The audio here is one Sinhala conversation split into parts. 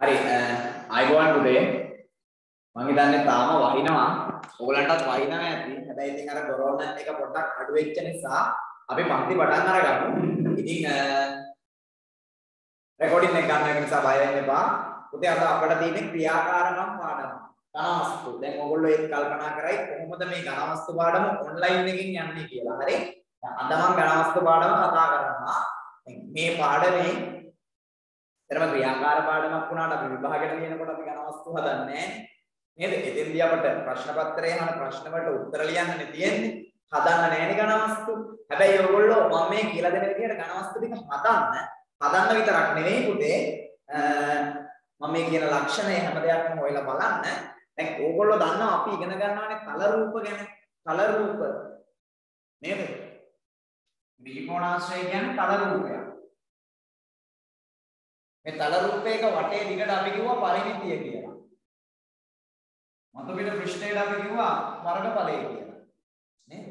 හරි අයිබෝන් පුතේ මම හිතන්නේ තාම වහිනවා. ඕගලන්ටත් වහිනවා ඇති හැබැයි ඉතින් අර කොරෝනා එක පොඩ්ඩක් අඩු වෙච්ච නිසා අපි පන්ති පටන් අරගමු. ඉතින් රෙකෝඩින් එක ගන්න එක නිසා බය වෙන්න එපා. පුතේ අද අපිට තියෙන්නේ ක්‍රියාකාරකම් පාඩම. ඝනවස්තු. දැන් ඕගොල්ලෝ ඒක කල්පනා කරයි කොහොමද මේ ඝනවස්තු පාඩම ඔන්ලයින් එකකින් යන්නේ කියලා. හරි? අද මම ඝනවස්තු පාඩම කතා කරනවා. මේ පාඩමේ තරම ක්‍රියාකාර පාඩමක් වුණාට අපි විභාගෙට ලියනකොට අපි ඝනවස්තු හදන්නේ නේද? එතෙන්දී අපිට ප්‍රශ්න පත්‍රයේ අහන ප්‍රශ්න වලට උත්තර ලියන්නනේ තියෙන්නේ. හදන්න නැහැනේ ඝනවස්තු. හැබැයි ඔයගොල්ලෝ මම මේ කියලා දෙන විදිහට ඝනවස්තු ටික හදන්න. හදන්න විතරක් නෙවෙයි පුතේ මම මේ කියන ලක්ෂණය හැම දෙයක්ම හොයලා බලන්න. දැන් ඕගොල්ලෝ දන්නවා අපි ඉගෙන ගන්නවානේ කල රූප ගැන. කල රූප නේද? ත්‍රිකෝණාශ්‍රය කියන්නේ කල රූපයක්. මේ තල රූපයක වටේ දිගට අපි කිව්වා පරිමිතිය කියලා. මතු පිට පෘෂ්ඨයට අපි කිව්වා වර්ගඵලය කියලා. නේද?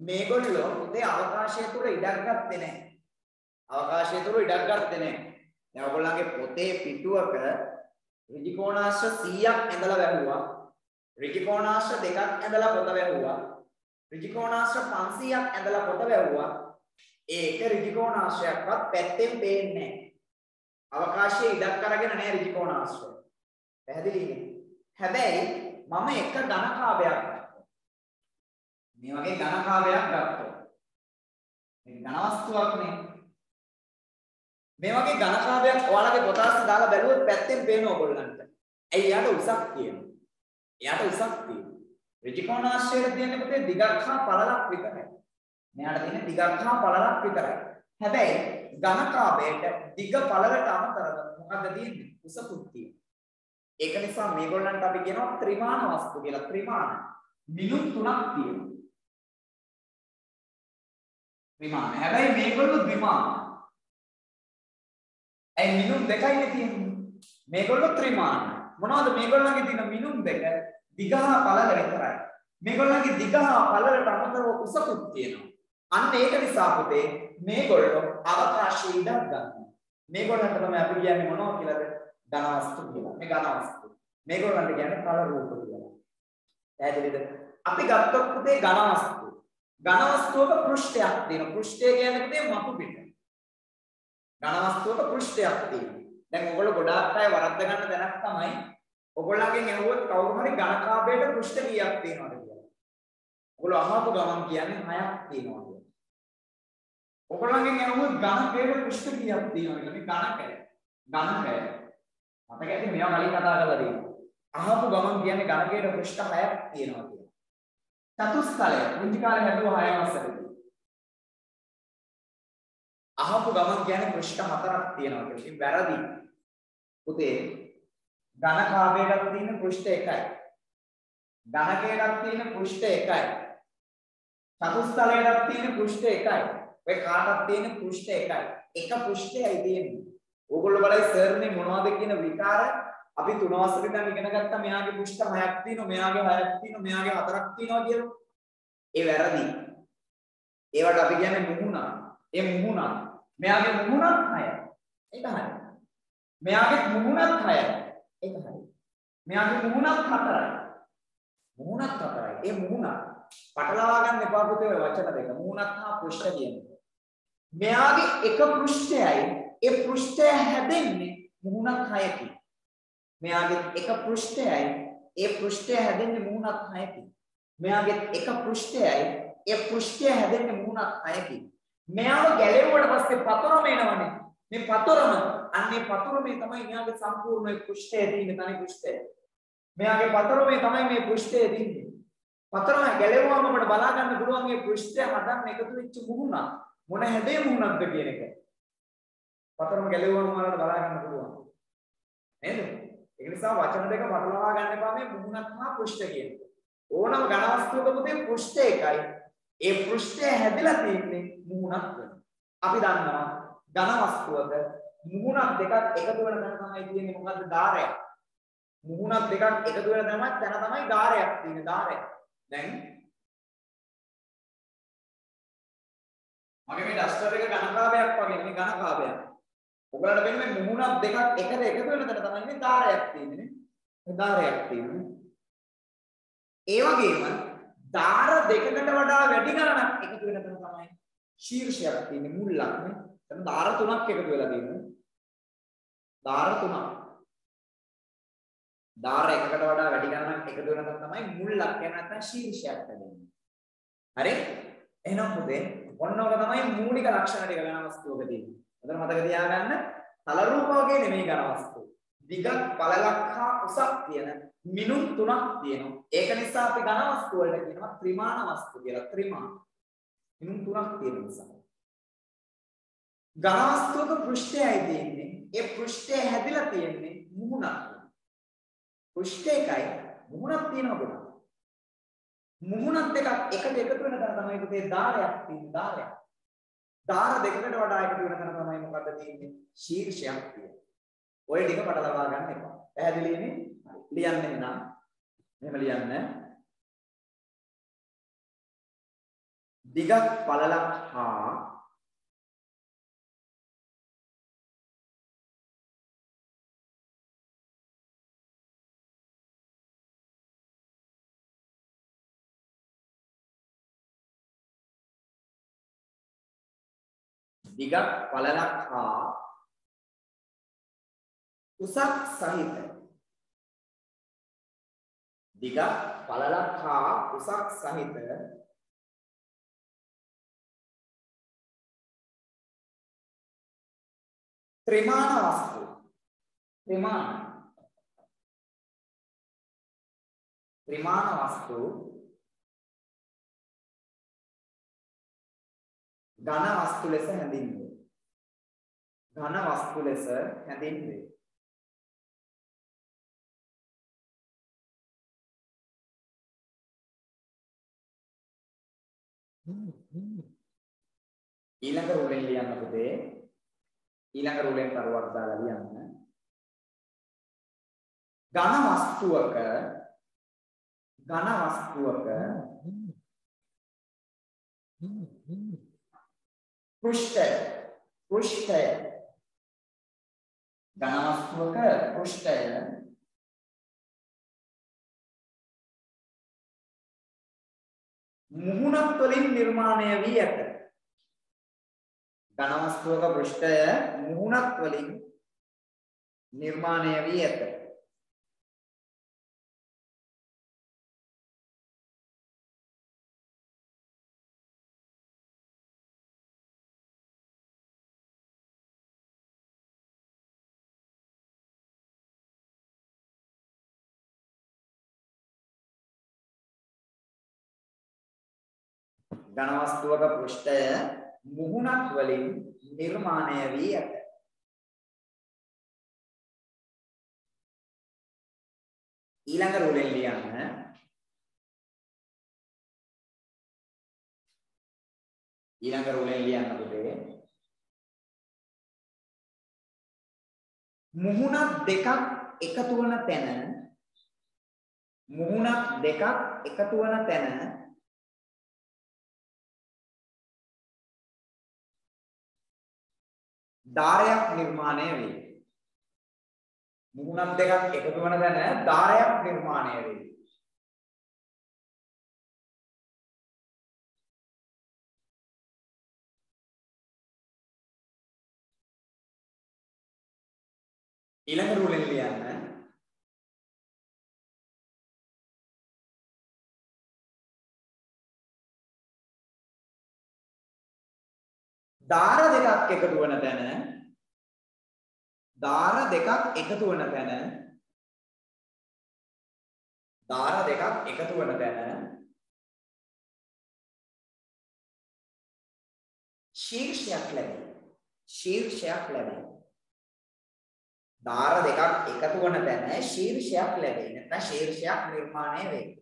මේගොල්ලෝ උදේ අවකාශය තුල ඉඩක් ගත්තේ නැහැ. අවකාශය තුල ඉඩක් ගත්තේ නැහැ. දැන් ඔයගොල්ලන්ගේ පොතේ පිටුවක ඍජුකෝණාශ්‍ර 100ක් ඇඳලා වැහුවා. ඍජුකෝණාශ්‍ර දෙකක් ඇඳලා පොත වැහුවා. ඍජුකෝණාශ්‍ර 500ක් ඇඳලා පොත වැහුවා. ඒ එක ඍජුකෝණාශ්‍රයක්වත් පැත්තෙන් පේන්නේ නැහැ. අවකාශයේ ඉඩක් අරගෙන නැහැ ඍජුකෝණාශ්‍රය. පැහැදිලිනේ? හැබැයි මම එක ඝනකාවයක් ගත්තා. මේ වගේ ඝනකාවයක් ගත්තා. මේ ඝන වස්තුවක් නේ. මේ වගේ ඝනකාවයක් ඔයාලගේ පොතාස් දාලා බැලුවොත් පැත්තෙන් පේන ඕගොල්ලන්ට. ඇයි එයාට උසක් තියෙනවා. එයාට උසක් තියෙනවා. ඍජුකෝණාශ්‍රයේ තියෙන පුතේ දිගක් හා පළලක් විතරයි. මෙයාට තියෙන දිගක් හා පළලක් විතරයි. හැබැයි ඝනකාවයට දිග පළලට අමතරව මොකද තියෙන්නේ? උසකුත් තියෙනවා. ඒක නිසා මේගොල්ලන්ට අපි කියනවා ත්‍රිමාන වස්තු කියලා. ත්‍රිමාන. මිනුම් තුනක් තියෙනවා. ත්‍රිමාන. හැබැයි මේගොල්ලෝ ද්විමාන. ඇයි මිනුම් දෙකයිනේ තියෙන්නේ? මේගොල්ලෝ ත්‍රිමාන. මොනවද මේගොල්ලන්ගේ තියෙන මිනුම් දෙක? දිග හා පළල විතරයි. මේගොල්ලන්ගේ දිග හා පළලට අමතරව උසකුත් තියෙනවා. අන්න ඒක නිසා පුතේ මේගොල්ලෝ අවකාශයේ ඉඩක් ගන්නවා. මේගොල්ලන්ට තමයි අපි කියන්නේ මොනවද කියලාද? ඝන වස්තු කියලා. මේ ඝන වස්තු. මේගොල්ලන්ට කියන්නේ කල රූප කියලා. පැහැදිලිද? අපි ගත්තොත් පුතේ ඝන වස්තු. ඝන වස්තුවක පෘෂ්ඨයක් තියෙනවා. පෘෂ්ඨය කියන්නේ පුතේ මතු පිට. ඝන වස්තුවක පෘෂ්ඨයක් තියෙනවා. දැන් ඔයගොල්ලෝ ගොඩාක් අය වරද්ද ගන්න දැනක් තමයි ඔයගොල්ලන්ගෙන් ඇහුවොත් කවුරු හරි ඝන කාබේට පෘෂ්ඨ කීයක් තියෙනවද කියලා. ඔයගොල්ලෝ අහපු ගමන් කියන්නේ 6ක් තියෙනවා. ඔයගොල්ලන්ගෙන් අහුවොත් ඝනකයේ පෘෂ්ඨ කීයක් තියෙනවද කියලා මේ ඝනකය. ඝනකය. මතක ඇති මේවා කලින් කතා කරලා තියෙනවා. අහපු ගමන් කියන්නේ ඝනකයේ පෘෂ්ඨ 6ක් තියෙනවා කියලා. චතුස්තලය පුංචි කාලේ හැදුවා 6 මාසෙකදී. අහපු ගමන් කියන්නේ පෘෂ්ඨ 4ක් තියෙනවා කියලා. ඉතින් වැරදි. පුතේ ඝනකාවයටත් තියෙන පෘෂ්ඨ එකයි. ඝනකයටත් තියෙන පෘෂ්ඨ එකයි. චතුස්තලයටත් තියෙන පෘෂ්ඨ එකයි. ඔය කාටත් තියෙන පෘෂ්ඨ එකයි. එක පෘෂ්ඨයයි තියෙන්නේ. ඕගොල්ලෝ බලයි සර්නේ මොනවද කියන විකාර අපි තුන වසරේ ඉඳන් ඉගෙන ගත්තා මෙයාගේ පෘෂ්ඨ 6ක් තියෙනවා, මෙයාගේ 6ක් තියෙනවා, මෙයාගේ 4ක් තියෙනවා කියලා. ඒ වැරදි. ඒවට අපි කියන්නේ මුහුණ. ඒ මුහුණ. මෙයාගේ මුහුණත් 6යි. ඒක හරි. මෙයාගේ මුහුණත් 6යි. ඒක හරි. මෙයාගේ මුහුණත් 4යි. මුහුණත් 4යි. ඒ මුහුණ පටලවා ගන්න එපා පුතේ ඔය වචන දෙක. මුහුණත් හා පෘෂ්ඨ කියන්නේ. මෙයාගේ එක පෘෂ්ඨයයි ඒ පෘෂ්ඨය හැදෙන්නේ මුහුණක් 6කින්. මෙයාගේ එක පෘෂ්ඨයයි ඒ පෘෂ්ඨය හැදෙන්නේ මුහුණක් 6කින්. මෙයාගේ එක පෘෂ්ඨයයි ඒ පෘෂ්ඨය හැදෙන්නේ මුහුණක් 6කින්. මෙයාව ගැලෙවුවට පස්සේ පතරම එනවනේ. මේ පතරම අන්නේ පතරමේ තමයි මෙයාගේ සම්පූර්ණ පෘෂ්ඨය තියෙන තනි පෘෂ්ඨය. මෙයාගේ පතරමේ තමයි මේ පෘෂ්ඨය තියෙන්නේ. පතරම ගැලෙවුවම අපිට බලා ගන්න පුළුවන් මේ පෘෂ්ඨය හදන්න එකතු වෙච්ච මුහුණක්. මොන හැදේ මුහුණක්ද කියන එක. පතරම ගැලෙවුවම ඔයාලට බලා ගන්න පුළුවන්. නේද? ඒ නිසා වචන දෙක පටලවා ගන්න එපා මේ මුහුණක් හා පෘෂ්ඨ කියන එක. ඕනම ඝන වස්තුවක පුතේ පෘෂ්ඨ එකයි. ඒ පෘෂ්ඨය හැදිලා තියෙන්නේ මුහුණක් වෙන. අපි දන්නවා ඝන වස්තුවක මුහුණක් දෙකක් එකතු වෙන තැන තමයි තියෙන්නේ මොකද්ද? ධාරයක්. මුහුණක් දෙකක් එකතු වෙන තැනක් තැන තමයි ධාරයක් තියෙන්නේ ධාරයක්. දැන් මගේ මේ ඩස්ටර් එක ඝනකාවයක් වගේ නෙමෙයි ඝනකාවයක්. ඔයගලන්ට වෙන මේ මුහුණක් දෙකක් එකට එකතු වෙන තැන තමයි මේ ධාරයක් තියෙන්නේ. මේ ධාරයක් තියෙන්නේ. ඒ වගේම ධාර දෙකකට වඩා වැඩි ගණනක් එකතු වෙන තැන තමයි ශීර්ෂයක් තියෙන්නේ මුල්ලක් නේ. එතන ධාර තුනක් එකතු වෙලා තියෙනවා. ධාර තුනක්. ධාර එකකට වඩා වැඩි ගණනක් එකතු වෙන තැන තමයි මුල්ලක් එහෙම නැත්නම් ශීර්ෂයක් හැදෙන්නේ. හරි? එහෙනම් පුතේ ඔන්න ඔක තමයි මූලික ලක්ෂණ ටික ඝන වස්තුවක තියෙන්නේ. එතන මතක තියාගන්න තල රූප වගේ නෙමෙයි ඝන වස්තුව. දිගක් පළලක් හා උසක් තියෙන මිනුම් තුනක් තියෙනවා. ඒක නිසා අපි ඝන වස්තු වලට කියනවා ත්‍රිමාන වස්තු කියලා. ත්‍රිමාන. මිනුම් තුනක් තියෙන නිසා. ඝන වස්තුවක පෘෂ්ඨයයි තියෙන්නේ. ඒ පෘෂ්ඨය හැදිලා තියෙන්නේ මුහුණක්. පෘෂ්ඨ එකයි මුහුණක් තියෙනවා ගොඩක්. මුහුණත් දෙකක් එකට එකතු වෙන තැන තමයි පුතේ ධාරයක් තියෙන්නේ ධාරයක්. ධාර දෙකකට වඩා එකතු වෙන තැන තමයි මොකද්ද තියෙන්නේ? ශීර්ෂයක් තියෙන්නේ. ඔය ටික පටලවා ගන්න එපා. පැහැදිලිනේ? ලියන්න එනම්. මෙහෙම ලියන්න. දිගක් පළලක් හා දිගක් පළලක් හා උසක් සහිත. දිගක් පළලක් හා උසක් සහිත ත්‍රිමාන වස්තු. ත්‍රිමාන. ත්‍රිමාන වස්තු ඝන වස්තු ලෙස හැඳින්වේ. ඝන වස්තු ලෙස හැඳින්වේ. ඊළඟ රුලෙන් ලියන්න පුතේ. ඊළඟ රුලෙන් කරුවක් දාලා ලියන්න. ඝන වස්තුවක ඝන වස්තුවක පෘෂ්ඨය පෘෂ්ඨය ඝන වස්තුවක පෘෂ්ඨය මුහුණක් වලින් නිර්මාණය වී ඇත. ඝන වස්තුවක පෘෂ්ඨය මුහුණක් වලින් නිර්මාණය වී ඇත. ඝන වස්තුවක පෘෂ්ඨය මුහුණක් වලින් නිර්මාණය වී ඇත. ඊළඟ රූලෙන් ලියන්න ඊළඟ රූලෙන් ලියන්න පුතේ මුහුණක් දෙකක් එකතු වන තැන මුහුණක් දෙකක් එකතු වන තැන ධාරයක් නිර්මාණය වේ. මුහුණක් දෙකක් එකතු වන තැන ධාරයක් නිර්මාණය වේ. ඊළඟ රූලෙන් ලියන්න දාර දෙකක් එකතු වන තැන දාර දෙකක් එකතු වන තැන දාර දෙකක් එකතු වන තැන ශීර්ෂයක් ලැබේ ශීර්ෂයක් ලැබේ. දාර දෙකක් එකතු වන තැන ශීර්ෂයක් ලැබේ. නැත්නම් ශීර්ෂයක් නිර්මාණය වේ.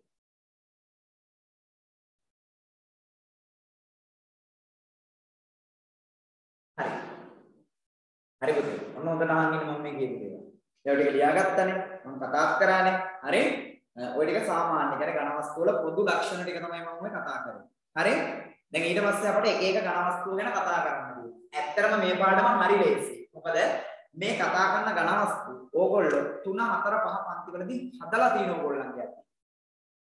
හරි පුතේ. ඔන්න හොඳට අහන්න මම මේ කියපු දේ. ඒ ටික ලියාගත්තනේ. මම කතා කරානේ. හරි? ඔය ටික සාමාන්‍ය කියන්නේ ඝන වස්තු වල පොදු ලක්ෂණ ටික තමයි මම ඔය කතා කරන්නේ. හරි? දැන් ඊට පස්සේ අපිට එක එක ඝන වස්තු ගැන කතා කරන්න ඕනේ. ඇත්තටම මේ පාඩම හරි ලේසි. මොකද මේ කතා කරන ඝන වස්තු ඕගොල්ලෝ 3 4 5 පන්තිවලදී හදලා තියෙන ඕගොල්ලන්ගේ අතින්.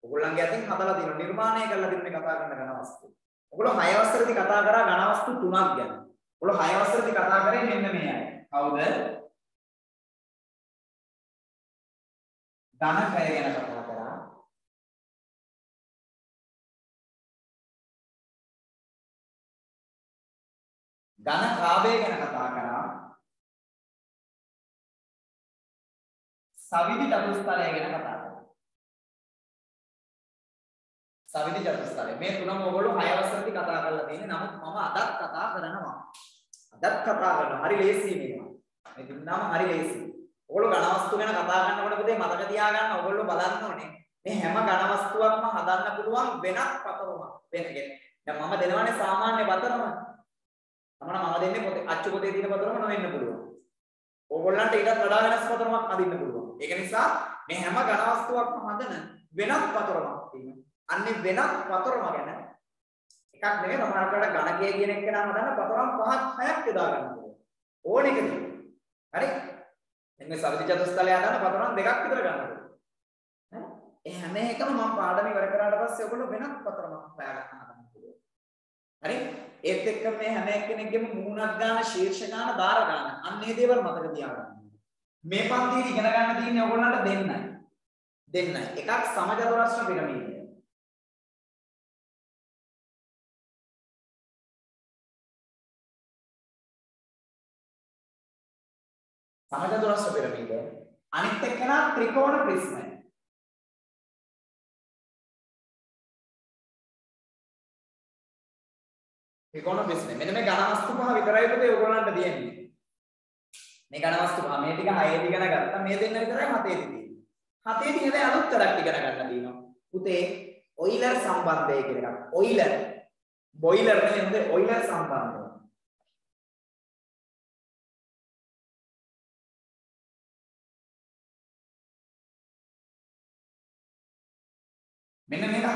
ඕගොල්ලන්ගේ අතින් හදලා තියෙන නිර්මාණය කරලා තියෙන මේ කතා කරන ඝන වස්තු. ඕගොල්ලෝ 6 වසරේදී කතා කරා ඝන වස්තු 3ක් ගැන. ඕගොල්ලෝ 6 වසරේදී කතා කරේ මෙන්න මේ අය. කවුද? ධනකය ගැන කතා කරා. ධන කාභය ගැන කතා කරා. සවිදි චතුස්තරය ගැන කතා කරා. සවිදි චතුස්තරය මේ තුනම ඔයගොල්ලෝ 6 වසරේදී කතා කරලා තියෙන්නේ. නමුත් මම අදත් කතා කරනවා. අදත් කතා කරනවා. හරි ලේසි මේවා. මේ තුනම හරි ලේසි. ඔයගොල්ලෝ ඝන වස්තු ගැන කතා කරනකොට පුතේ මතක තියාගන්න ඔයගොල්ලෝ බලන්න ඕනේ. මේ හැම ඝන වස්තුවක්ම හදන්න පුළුවන් වෙනත් පතරමක්. වෙන කියන්නේ දැන් මම දෙනවනේ සාමාන්‍ය පතරම. තමන මම දෙන්නේ පොතේ අච්චු පොතේ තියෙන පතරම නොවෙන්න පුළුවන්. ඕගොල්ලන්ට ඊටත් වඩා වෙනස් පතරමක් අදින්න පුළුවන්. ඒක නිසා මේ හැම ඝන වස්තුවක්ම හදන වෙනත් පතරමක් තියෙනවා. අන්නේ වෙනත් පතරම ගැන එකක් නෙවෙයි සමහරකට ඝනකය කියන එක නම් හදන්න පතරම් පහක් හයක් යොදා ගන්න පුළුවන්. ඕන එකදී. හරි? දැන් මේ සවිති චතුස්තලය හදන්න පතරම් දෙකක් විතර ගන්න පුළුවන්. ඒ හැම එකම මම පාඩම ඉවර කරාට පස්සේ ඔයගොල්ලෝ වෙනත් පතරමක් හොයාගන්න හදන්න පුළුවන්. හරි? ඒත් එක්ක මේ හැම එක්කෙනෙක්ගේම මූණක් ගන්න, ශීර්ෂ ගන්න, දාර ගන්න. අන්න ඒ දේවල් මතක තියාගන්න. මේ පන්තියේ ඉගෙන ගන්න තියෙන්නේ ඔයගොල්ලන්ට දෙන්නයි. දෙන්නයි. එකක් සමජතුරස්‍ර පිරමීඩය. සමජතුරස්‍ර පිරමීඩය. අනිත් එක්කෙනා ත්‍රිකෝණ ප්‍රිස්මය. ත්‍රිකෝණ ප්‍රිස්මය. මෙන්න මේ ඝන වස්තු පහ විතරයි පුතේ ඔයගොල්ලන්ට තියෙන්නේ. මේ ඝන වස්තු පහ මේ ටික හයේදී ඉගෙන ගත්තා. මේ දෙන්න විතරයි හතේදී තියෙන්නේ. හතේදී හැබැයි අලුත් තරක් ඉගෙන ගන්න තියෙනවා. පුතේ ඔයිලර් සම්බන්ධය කියලා එකක්. ඔයිලර්. බොයිලර් නෙමෙයි ඔයිලර් සම්බන්ධය.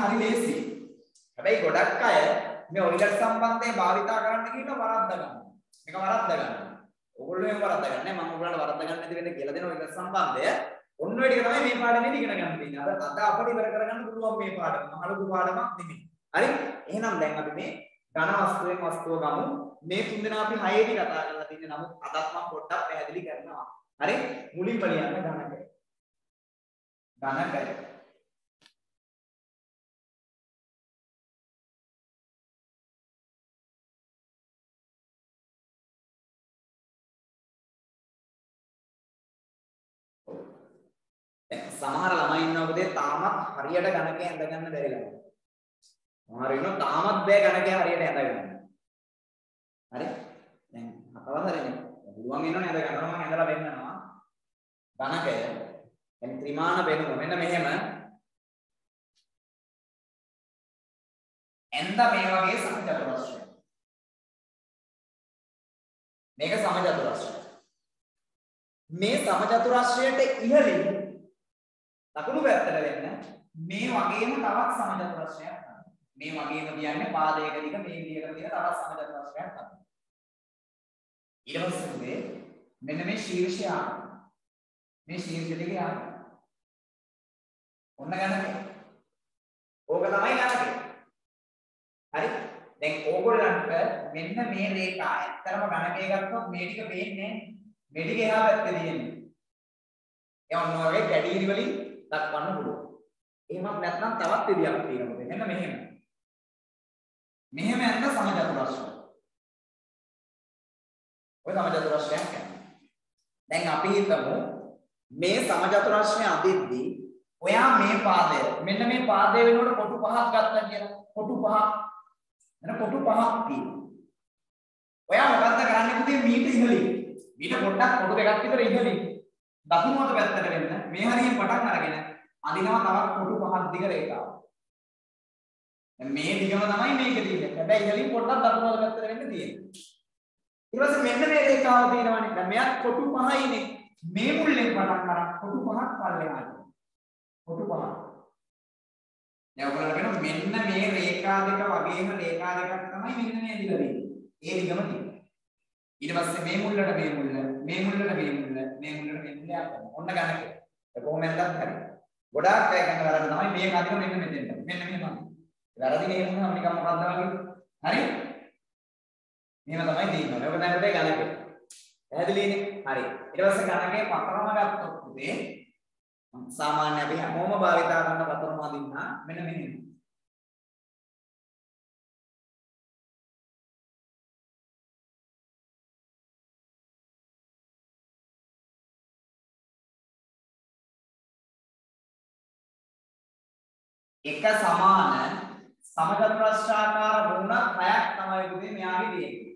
හරි ලේසි. හැබැයි ගොඩක් අය මේ ඔයිලර් සම්බන්ධය භාවිතා කරන්න කියන වරද්ද ගන්නවා. මේක වරද්ද ගන්නවා. ඕගොල්ලෝ මේක වරද්ද ගන්න නෑ. මම ඔයගොල්ලන්ට වරද්ද ගන්න නැති වෙන්නේ කියලා දෙන ඔයිලර් සම්බන්ධය. ඔන්න ඔය ටික තමයි මේ පාඩමේදී ඉගෙන ගන්න තියෙන්නේ. අද අද අපිට ඉවර කරගන්න පුළුවන් මේ පාඩම. මහලුකු පාඩමක් නෙමෙයි. හරි? එහෙනම් දැන් අපි මේ ඝන වස්තුවෙන් වස්තුව ගමු. මේ තුන් දෙනා අපි හයේදී කතා කරලා තින්නේ. නමුත් අදත් මම පොඩ්ඩක් පැහැදිලි කරනවා. හරි? මුලින්ම ලියන්න ඝනකය. ඝනකය. සමහර ළමයි ඉන්නවා පුතේ තාමත් හරියට ගණකේ ඇඳගන්න බැරි ළමයි. සමහර ඉන්නවා තාමත් බෑ ගණකේ හරියට ඇඳගන්න. හරි? දැන් හතවසරනේ. පුළුවන් ඉන්නවනේ ඇඳ ගන්නවා මම ඇඳලා පෙන්නනවා. ගණකය දැන් ත්‍රිමාන බෙනුම මෙන්න මෙහෙම ඇඳ මේ වගේ සමචතුරස්‍රය. මේක සමචතුරස්‍රය. මේ සමචතුරස්‍රයට ඉහළින් දකුණු පැත්තට වෙන්න මේ වගේම තවත් සමචතුරස්‍රයක් ගන්න. මේ වගේම කියන්නේ පාදයක දිග මේ විදිහට තියෙන තවත් සමචතුරස්‍රයක් ගන්න. ඊට පස්සේ මෙන්න මේ ශීර්ෂය මේ ශීර්ෂ දෙක යන්න. ඔන්න ගන්නකේ. ඕක තමයි ගන්නකේ. හරි? දැන් ඕගොල්ලන්ට මෙන්න මේ රේඛා ඇත්තටම ගණකේ ගත්තොත් මේ ටික පේන්නේ මේ ටික එහා පැත්තේ තියෙන්නේ. ඒ ඔන්න වගේ කැඩීරි වලින් දක්වන්න පුළුවන්. එහෙමත් නැත්නම් තවත් විදියක් තියෙනවා. මෙන්න මෙහෙම. මෙහෙම යන සමජතුරස්‍රය. ඔය සමජතුරස්‍රයක් යනවා. දැන් අපි හිතමු මේ සමජතුරස්‍රය අදිද්දී ඔයා මේ පාදය මෙන්න මේ පාදය වෙනකොට කොටු පහක් ගත්තා කියලා. කොටු පහක්. එන කොටු පහක් තියෙනවා. ඔයා මොකද්ද කරන්නේ පුතේ මීට ඉහළින්. මීට පොඩ්ඩක් කොටු දෙකක් විතර ඉහළින්. දකුණු අත පැත්තට වෙන්න මේ හරියෙන් පටන් අරගෙන අදිනවා තවත් කොටු පහක් දිග රේඛාව. දැන් මේ දිගම තමයි මේක තියෙන්නේ. හැබැයි ඉහළින් පොඩ්ඩක් දකුණු අත පැත්තට වෙන්න තියෙන්නේ. ඊට පස්සේ මෙන්න මේ රේඛාව තියෙනවනේ. දැන් මෙයක් කොටු පහයිනේ. මේ මුල්ලෙන් පටන් අරන් කොටු පහක් පල්ලෙහාට. කොටු පහක්. දැන් ඔයගොල්ලෝ කියනවා මෙන්න මේ රේඛා දෙක වගේම රේඛා දෙකක් තමයි මෙන්න මේ දිග තියෙන්නේ. ඒ දිගම තියෙන්නේ. ඊට පස්සේ මේ මුල්ලට මේ මුල්ල මේ මුල්ලට මේ මුල්ල මේ මුල්ලට මේ මුල්ල යනවා. ඔන්න ගණක. ඒ කොහොමද හරි. ගොඩාක් අය කරන වැරද්ද තමයි මේක අදින මෙන්න මෙතෙන්ට. මෙන්න මෙහෙම. වැරදි නේ වුණාම නිකන් මොකක්ද වගේ. හරි? මෙහෙම තමයි තියෙන්නේ. ඔක දැන් උදේ ගණක. පැහැදිලිනේ? හරි. ඊට පස්සේ ගණකේ පතරම ගත්තොත් උදේ සාමාන්‍ය අපි හැමෝම භාවිතා කරන පතරම අදින්න මෙන්න මෙහෙම. එක සමාන සමචතුරස්‍රාකාර මුණක් හයක් තමයි පුතේ මෙයාගේ තියෙන්නේ.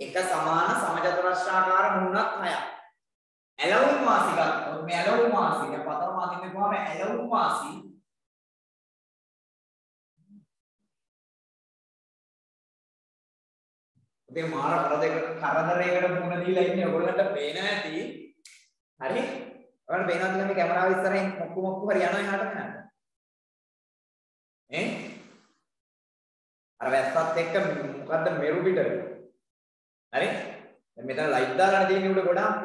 එක සමාන සමචතුරස්‍රාකාර මුණක් හයක්. ඇලවුම් මාසි ගත්තොත් මේ ඇලවුම් මාසි දැන් පතර මාසින් ගිහුවම ඇලවුම් මාසි පුතේ මාර කරදරයකට කරදරයකට මුණ දීලා ඉන්නේ ඔයගොල්ලන්ට පේන ඇති හරි? ඔයාලට පේනවද මේ කැමරාව ඉස්සරහින් මොක්කු මොක්කු හරි යනවා එහාට මෙහාට? ඈ? අර වැස්සත් එක්ක මොකද්ද මෙරු පිටර? හරි? දැන් මෙතන ලයිට් දාලා තියෙන්නේ උඩ ගොඩාක්.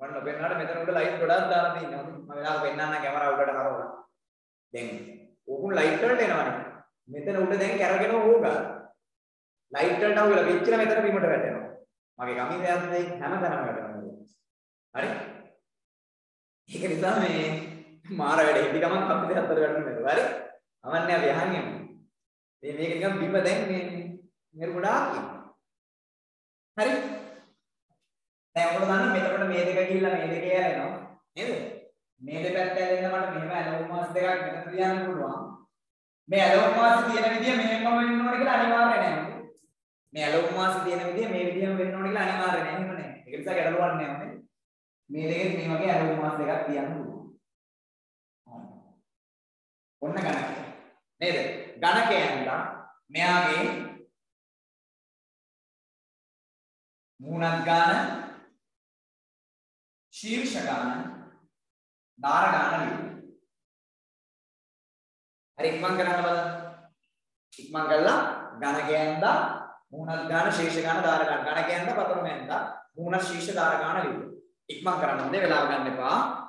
වන්න පෙන්නාට මෙතන උඩ ලයිට් ගොඩාක් දාලා තියෙනවා. මම වෙලාවක පෙන්නන්න කැමරාව උඩට කරවලා. දැන් ඕකුන් ලයිට් වලට එනවනේ. මෙතන උඩ දැන් කැරගෙන ඕගා. ලයිට් වලට අහුවෙලා පිච්චිලා මෙතන බිමට වැටෙනවා. මගේ කමින් දැන් හැම තැනම වැටෙනවා. හරි? ඒක නිසා මේ මාර වැඩ හිටි ගමන් අපි දෙහත් අතර වැටෙනවා. හරි? අවන්නේ අපි අහන්නේ. මේ මේක නිකන් බිම දැන් මේ මෙර ගොඩාක් ඉන්නවා. හරි? දැන් ඔයාලා දන්නේ මෙතකොට මේ දෙක ගිහිල්ලා මේ දෙක යනවා. නේද? මේ දෙපැත්ත ඇලෙන්න මට මෙහෙම ඇලවුම් මාස් දෙකක් මෙතන තියන්න පුළුවන්. මේ ඇලවුම් මාස් තියෙන විදිය මෙහෙම වෙන්න ඕනේ කියලා අනිවාර්ය නැහැ. මේ ඇලවුම් මාස් තියෙන විදිය මේ විදියම වෙන්න ඕනේ කියලා අනිවාර්ය නැහැ. එහෙම නැහැ. ඒක නිසා ගැටලුවක් නැහැ. මේ දෙකෙත් මේ වගේ ඇලවුම් මාස් දෙකක් තියන්න පුළුවන්. ඔන්න ගණක. නේද? ගණකයෙන්ද මෙයාගේ මූණත් ගාන ශීර්ෂ ගාන දාර ගාන ලියන්න. හරි ඉක්මන් කරන්න බලන්න. ඉක්මන් කළා ගණකයෙන්ද මූණත් ගාන ශීර්ෂ ගාන දාර ගාන ගණකයෙන්ද පතරමෙන්ද මූණ ශීර්ෂ දාර ගාන ලියන්න. ඉක්මන් කරන්න හොඳේ වෙලාව ගන්න එපා.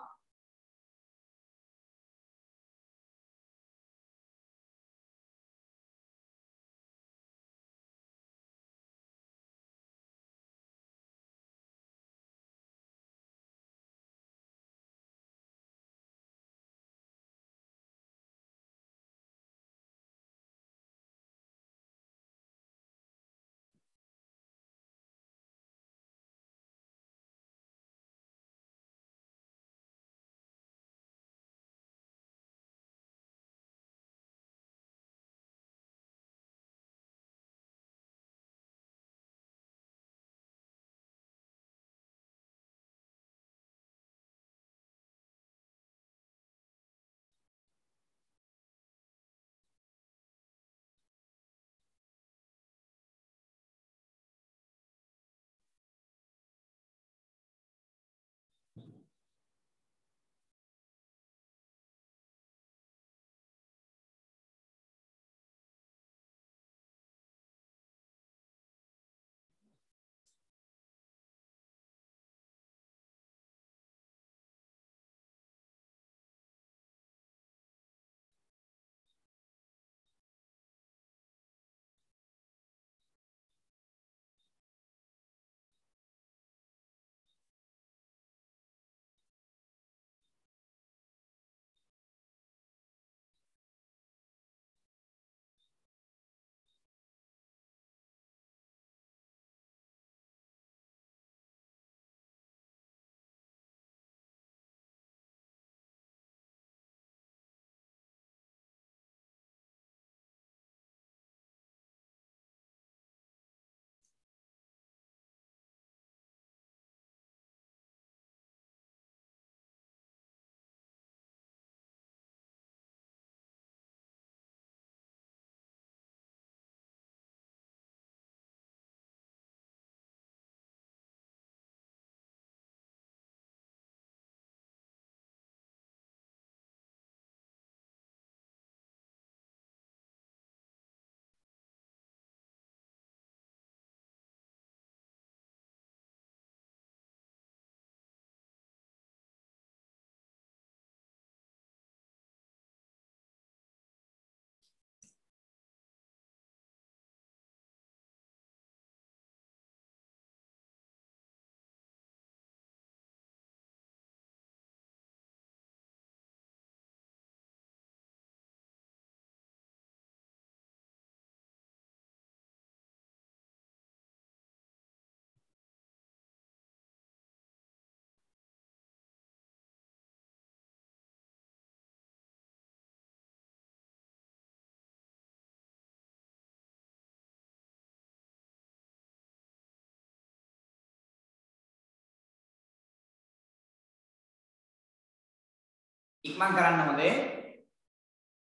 ඉක්මන් කරන්න හොඳේ.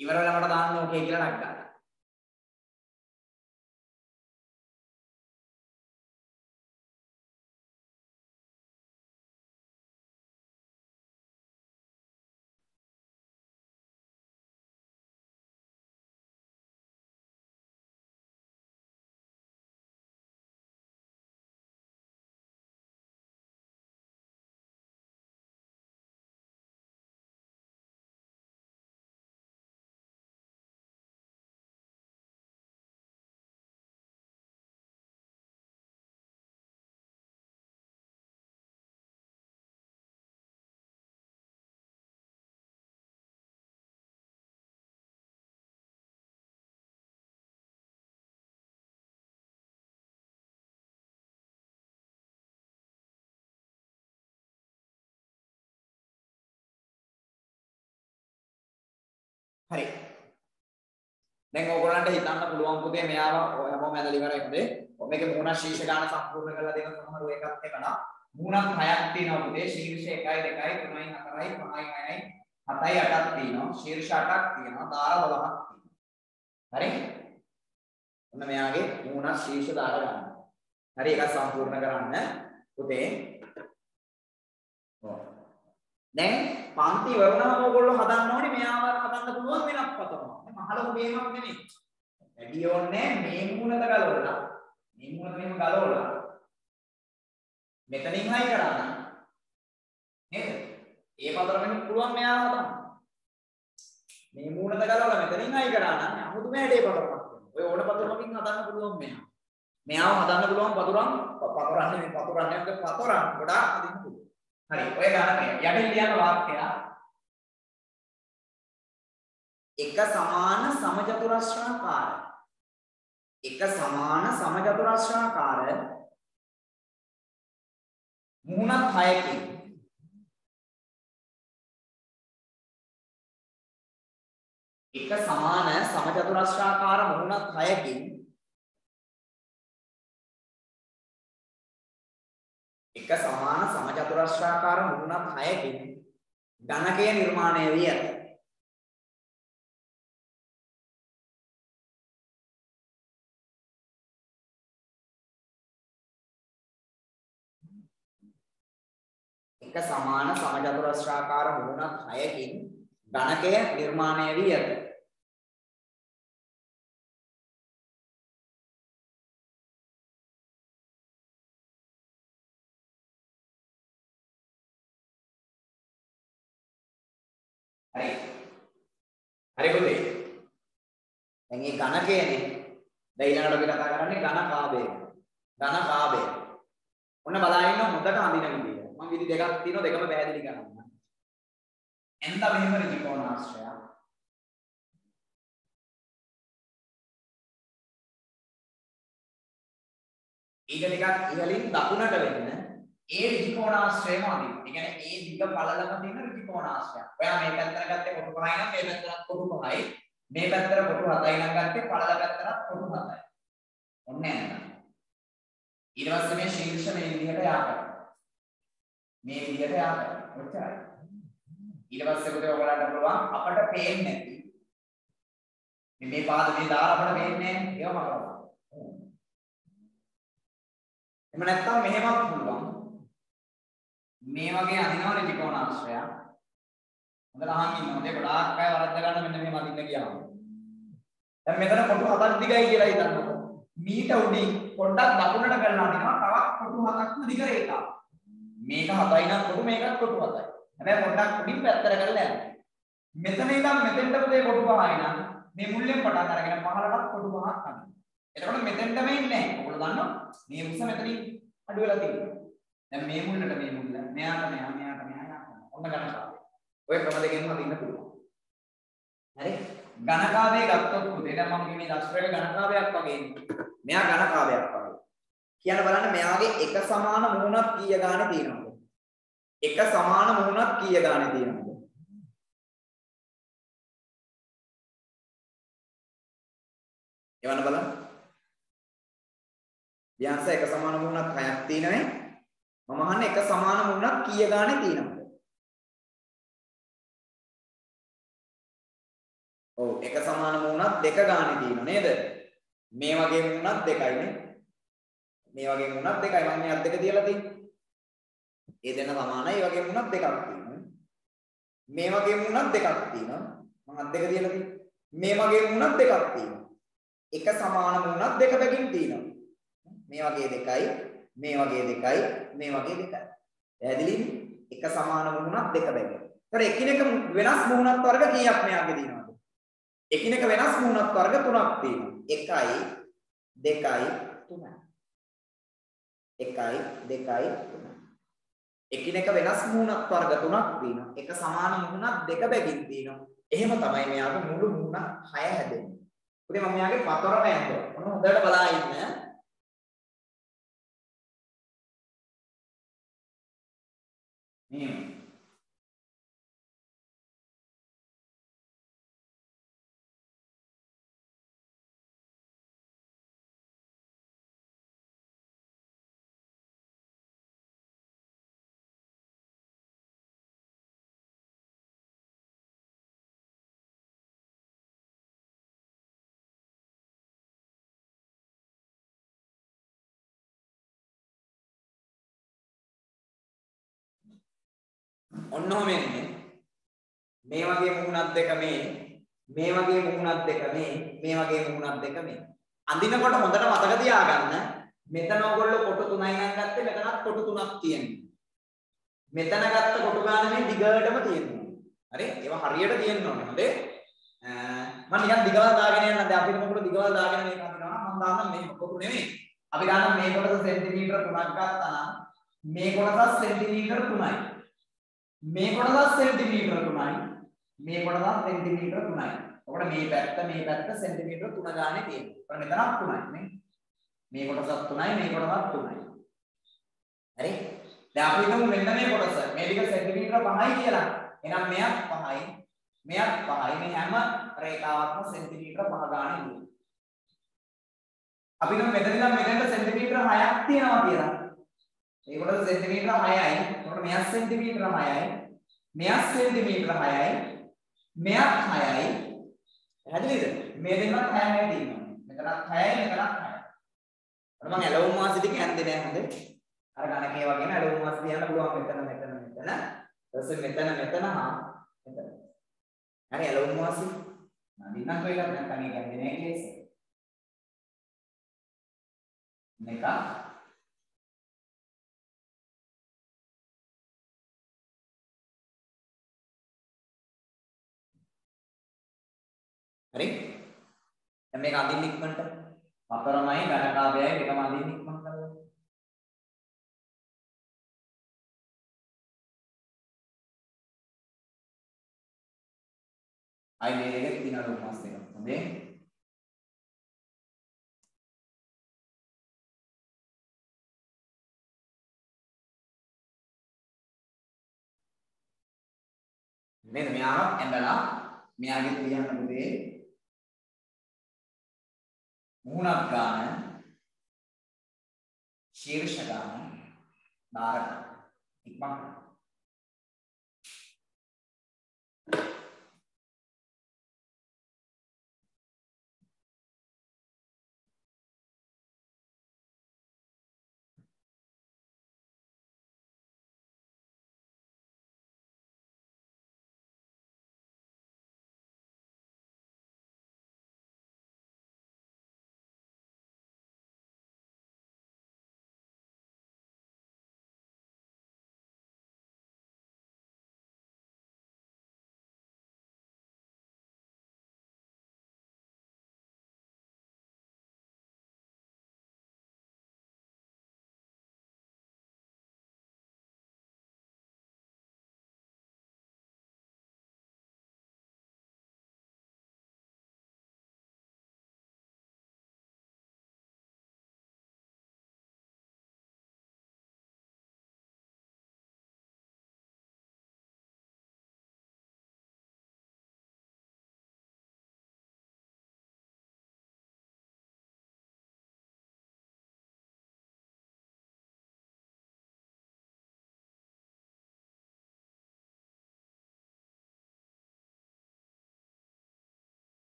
ඉවර වෙලා මට දාන්න ඕකේ කියලා නැග්ගා. හරි. දැන් ඕගොල්ලන්ට හිතන්න පුළුවන් පුතේ මෙයාව හැමෝම ඇදලා ඉවරයි හොඳේ. මේකේ මූණ ශීර්ෂ ගාන සම්පූර්ණ කරලා දෙන සමහර ඒකත් එක නා. මූණක් හයක් තියෙනවා පුතේ. ශීර්ෂ 1යි 2යි 3යි 4යි 5යි 6යි 7යි 8ක් තියෙනවා. ශීර්ෂ 8ක් තියෙනවා. දාර 12ක් තියෙනවා. හරි? ඔන්න මෙයාගේ මූණ ශීර්ෂ දාර ගන්න. හරි ඒක සම්පූර්ණ කරන්න පුතේ. ඔව්. දැන් පන්ති වරුණාම ඕගොල්ලෝ හදන්න ඕනේ මෙයාව හදන්න පුළුවන් වෙනත් පතනවා. මහලොකු ගේමක් නෙමෙයි. වැඩි ඕනේ මේ මූණට ගලවලා මේ මූණට මෙහෙම ගලවලා මෙතනින් හයි කරා නම් නේද? ඒ පතරමින් පුළුවන් මෙයාව හදන්න. මේ මූණට ගලවලා මෙතනින් හයි කරා නම් අමුතු මේඩේ පතරමක් වෙනවා. ඔය ඕන පතරමකින් හදන්න පුළුවන් මෙයා. මෙයාව හදන්න පුළුවන් පතුරන් පතරන් නෙමෙයි පතුරන් නෙමෙයි පතරන් ගොඩාක් හදින්න පුළුවන්. හරි. ඔය ගණනය යටින් ලියන වාක්‍යය එක සමාන සමචතුරස්‍රාකාර එක සමාන සමචතුරස්‍රාකාර මුහුණත් හයකින්. එක සමාන සමචතුරස්‍රාකාර මුහුණත් හයකින් එක සමාන සමචතුරස්‍රාකාර මුහුණත් හයකින් ඝනකය නිර්මාණය වී ඇත. එක සමාන සමචතුරස්‍රාකාර මුහුණත් හයකින් ඝනකය නිර්මාණය වී ඇත. හරි පුතේ. දැන් මේ ඝනකයනේ. දැන් ඊළඟට අපි කතා කරන්නේ ඝන කාභය. ඝන කාභය. ඔන්න බලා ඉන්න හොඳට අඳින විදිය. මම විදි දෙකක් තියෙනවා දෙකම පැහැදිලි කරන්න. එන්ද මෙහෙම ත්‍රිකෝණාශ්‍රය. ඊට ටිකක් ඉහළින් දකුණට වෙන්න ඒ ඍජුකෝණාශ්‍රයම අඳින්න. ඒ කියන්නේ ඒ දිග පළලම තියෙන ඍජුකෝණාශ්‍රය. ඔයා මේ පැත්තට ගත්තේ කොටු පහයි නම් මේ පැත්තට කොටු පහයි. මේ පැත්තට කොටු හතයි නම් ගත්තේ පළල පැත්තට කොටු හතයි. ඔන්න එහෙනම්. ඊට පස්සේ මේ ශීර්ෂ මේ විදිහට යා කරනවා. මේ විදිහට යා කරනවා. ඔච්චරයි. ඊට පස්සේ පුතේ ඔයගලන්ට පුළුවන් අපට පේන්නේ නැති. මේ පාද මේ දාර අපට පේන්නේ නැහැ. ඒව මකරනවා. එහෙම නැත්නම් මෙහෙමත් පුළුවන්. මේ වගේ අදිනවනේ ත්‍රිකෝණාශ්‍රය. හොඳට අහන් ඉන්න. හොඳේ ගොඩාක් අය වරද්ද ගන්න මෙන්න මෙහෙම අදින්න ගියාම. දැන් මෙතන කොටු හතක් දිගයි කියලා හිතන්නකො. මීට උඩින් පොඩ්ඩක් දකුණට කරලා අදිනවා. තවත් කොටු හතක්ම දිග රේඛාව. මේක හතයි නම් කොටු මේකත් කොටු හතයි. හැබැයි පොඩ්ඩක් උඩින් පැත්තට කරලා යන්න. මෙතන ඉඳන් මෙතෙන්ට පුතේ කොටු පහයි නම් මේ මුල්ලෙන් පටන් අරගෙන පහළටත් කොටු පහක් අදිනවා. එතකොට මෙතෙන්ටම ඉන්නේ නැහැ. ඔයගොල්ලෝ දන්නවා මේ උස මෙතනින් අඩු වෙලා තියෙනවා. දැන් මේ මුල්ලට මේ මුල්ල මෙයාට මෙයා මෙයාට මෙයා යනවා. ඔන්න ගණකාවය. ඔය ක්‍රම දෙකෙන්ම අදින්න පුළුවන්. හරි? ගණකාවය ගත්තොත් පුතේ දැන් මම කියන්නේ දස්වැල ගණකාවයක් වගේ ඉන්නේ. මෙයා ගණකාවයක් වගේ. කියන්න බලන්න මෙයාගේ එක සමාන මුහුණක් කීය ගානේ තියෙනවද? එක සමාන මුහුණක් කීය ගානේ තියෙනවද? එවන්න බලන්න. ව්‍යාස එක සමාන මුහුණක් හයක් තියෙනනේ. මම අහන්නේ එක සමාන මුහුණක් කීය ගානේ තියෙනවද? ඔව් එක සමාන මූණක් දෙක ගානේ තියෙනවා නේද? මේ වගේ මූණක් දෙකයිනේ. මේ වගේ මූණක් දෙකයි මම මේ අත් දෙක තියලා තියෙන්නේ. ඒ දෙන්න සමානයි. ඒ වගේ මූණක් දෙකක් තියෙනවා. මේ වගේ මූණක් දෙකක් තියෙනවා. මම අත් දෙක තියලා තියෙන්නේ. මේ වගේ මූණක් දෙකක් තියෙනවා. එක සමාන මූණක් දෙක බැගින් තියෙනවා. මේ වගේ දෙකයි, මේ වගේ දෙකයි, මේ වගේ දෙකයි. පැහැදිලිද? එක සමාන මූණක් දෙක බැගින්. ඒතර එකිනෙක වෙනස් මූණක් වර්ග කීයක් මෙයාගේ තියෙනවද? එකිනෙක වෙනස් මූණක් වර්ග තුනක් තියෙනවා. 1යි 2යි 3යි. 1යි 2යි 3යි. එකිනෙක වෙනස් මූණක් වර්ග තුනක් තියෙනවා. එක සමාන මූණක් දෙක බැගින් තියෙනවා. එහෙම තමයි මෙයාගේ මුළු මූණ 6 හැදෙන්නේ. ඉතින් මම මෙයාගේ පතරම ඇඳුවා. මොන හොඳට බලා ඉන්න. මේ ඔන්න ඔහම එන්නේ. මේ වගේ මුහුණක් දෙක මේ, මේ වගේ මුහුණක් දෙක මේ, මේ වගේ මුහුණක් දෙක මේ. අඳිනකොට හොඳට මතක තියාගන්න. මෙතන ඔයගොල්ලෝ කොටු තුනයි නම් ගත්තේ මෙතනත් කොටු තුනක් තියෙනවා. මෙතන ගත්ත කොටු ගාන මේ දිගටම තියෙනවා. හරි? ඒවා හරියට තියෙන්න ඕනේ. හොඳේ? මම නිකන් දිගවල් දාගෙන යන්න දැන් අපිට මොකද දිගවල් දාගෙන මේක අඳිනවා මම දාන්න මේ කොටු නෙමෙයි. අපි ගන්න මේ කොටස සෙන්ටිමීටර 3ක් ගත්තා නම් මේ කොටස සෙන්ටිමීටර 3යි. මේ කොටස සෙන්ටිමීටර 3යි මේ කොටස සෙන්ටිමීටර 3යි. ඔකට මේ පැත්ත මේ පැත්ත සෙන්ටිමීටර 3 ගානේ තියෙනවා. ඔන්න මෙතනක් 3යි නේ. මේ කොටසත් 3යි මේ කොටසත් 3යි. හරි? දැන් අපි හිතමු මෙන්න මේ කොටස මේ ටික සෙන්ටිමීටර 5යි කියලා. එහෙනම් මෙයත් 5යි මෙයත් 5යි මේ හැම රේඛාවක්ම සෙන්ටිමීටර 5 ගානේ ඉන්නේ. අපි නම් මෙතන ඉඳන් මෙතනට සෙන්ටිමීටර 6ක් තියෙනවා කියලා. ඒකට සෙන්ටිමීටර 6යි. එතකොට මෙයක් සෙන්ටිමීටර 6යි. මෙයක් සෙන්ටිමීටර 6යි. මෙයක් 6යි. පැහැදිලිද? මේ දෙන්නත් 6යි තියෙනවා. මෙතනත් 6යි මෙතනත් 6යි. අර මම ඇලවුම් වාසි ටික යන්නේ නැහැ හොඳේ. අර ගණකේ වගේම ඇලවුම් වාසි තියන්න පුළුවන් මෙතන මෙතන මෙතන. ඊට මෙතන මෙතන හා මෙතන. හරි ඇලවුම් වාසි. නදින්නක් වෙලා නැත්නම් ඒක යන්නේ නැහැ කේස්. මේක හරි දැන් මේක අඳින්න ඉක්මනට. හතරමයි ඝනකාභයයි දෙකම අඳින්න ඉක්මනට කරලා. අයි මේ දෙක තියන රූපස් දෙක හොඳේ? නේද? මෙයාම ඇඳලා මෙයාගේ තියන්න පුතේ මුහුණක් ගන්න ශීර්ෂ ගන්න දාරක ඉක්මන්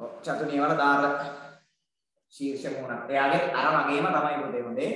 චතු නියවල දාර ශීර්ෂ මූණක්. එයාගේ අර වගේම තමයි පුතේ හොඳේ.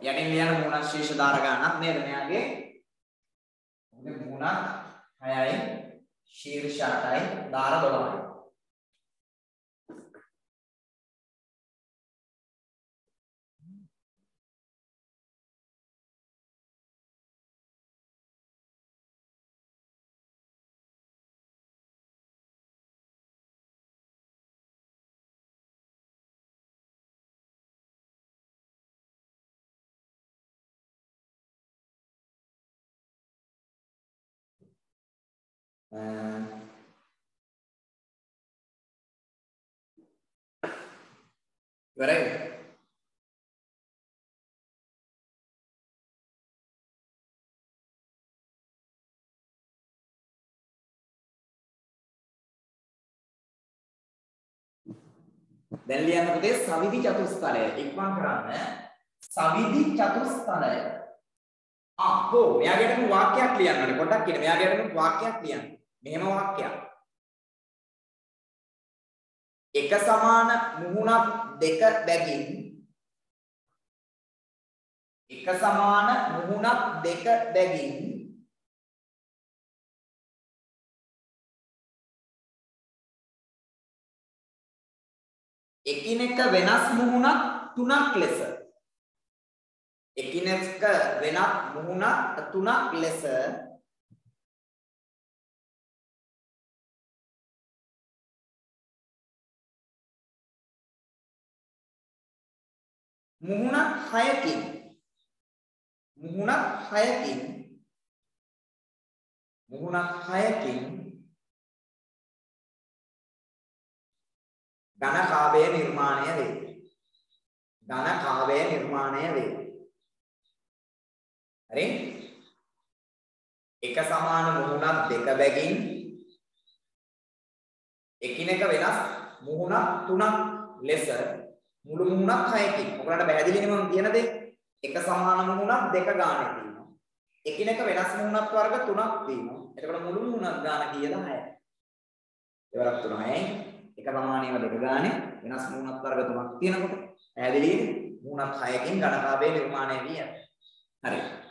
යටින් ලියන මූණක් ශීර්ෂ ධාර ගන්නත් නේද මෙයාගේ? මොකද මූණක් 6යි ශීර්ෂ 8යි ධාර 12යි Eh. ඉවරයි දැන් ලියන්න පුතේ සවිදි චතුස්තලය ඉක්මන් කරන්න. සවිදි චතුස්තලය ආ හෝ මෙයාගේට වාක්‍යයක් ලියන්න ඕනේ පොඩ්ඩක් කියන. මෙයාගේට වාක්‍යයක් ලියන්න. මෙහෙම වාක්‍යයක්. එක සමාන මුහුණක් දෙක බැගින් එක සමාන මුහුණක් දෙක බැගින් එකිනෙක වෙනස් මුහුණක් තුනක් ලෙස එකිනෙක වෙනත් මුහුණක් තුනක් ලෙස මුහුණක් 6කින් මුහුණක් 6කින් මුහුණක් 6කින් ඝන කාවය නිර්මාණය වේ. ඝන කාවය නිර්මාණය වේ. හරි? එක සමාන මුහුණක් දෙක බැගින් එකිනෙක වෙනස් මුහුණක් තුනක් ලෙස මුළු මුහුණක් හයකින්. ඔයාලට පැහැදිලිනේ මම කියන දේ. එක සමාන මුහුණක් දෙක ගානේ තියෙනවා. එකිනෙක වෙනස් මුහුණක් වර්ග තුනක් තියෙනවා. එතකොට මුළු මුහුණක් ගාන කීයද 6යි. එවරක් තුන 6යි. එක සමානීව දෙක ගානේ වෙනස් මුහුණක් වර්ග තුනක් තියෙනකොට පැහැදිලිනේ? මුහුණක් 6කින් ඝනකාභය නිර්මාණය වී යනවා. හරි.